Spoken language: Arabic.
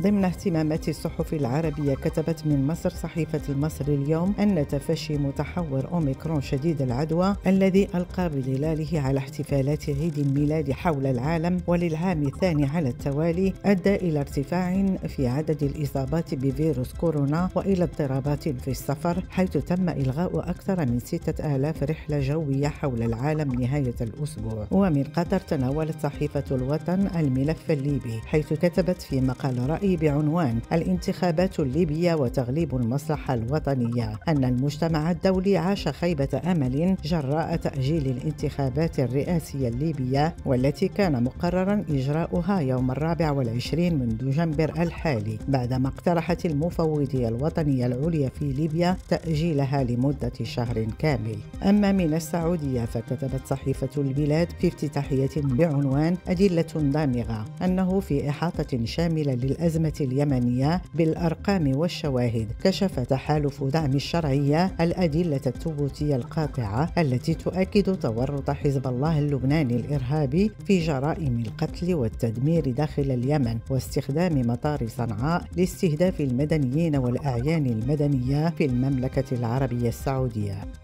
ضمن اهتمامات الصحف العربية كتبت من مصر صحيفة المصري اليوم أن تفشي متحور أوميكرون شديد العدوى الذي ألقى بظلاله على احتفالات عيد الميلاد حول العالم وللعام الثاني على التوالي أدى إلى ارتفاع في عدد الإصابات بفيروس كورونا وإلى اضطرابات في السفر حيث تم إلغاء أكثر من ستة آلاف رحلة جوية حول العالم نهاية الأسبوع. ومن قطر تناولت صحيفة الوطن الملف الليبي حيث كتبت في مقال رأي بعنوان الانتخابات الليبية وتغليب المصلحة الوطنية. أن المجتمع الدولي عاش خيبة أمل جراء تأجيل الانتخابات الرئاسية الليبية والتي كان مقررا إجراؤها يوم الرابع والعشرين من دجنبر الحالي. بعدما اقترحت المفوضية الوطنية العليا في ليبيا تأجيلها لمدة شهر كامل. أما من السعودية فكتبت صحيفة البلاد في افتتاحية بعنوان أدلة دامغة أنه في إحاطة شاملة للأزمة اليمنية بالأرقام والشواهد كشف تحالف دعم الشرعية الأدلة الثبوتية القاطعة التي تؤكد تورط حزب الله اللبناني الإرهابي في جرائم القتل والتدمير داخل اليمن واستخدام مطار صنعاء لاستهداف المدنيين والأعيان المدنية في المملكة العربية السعودية.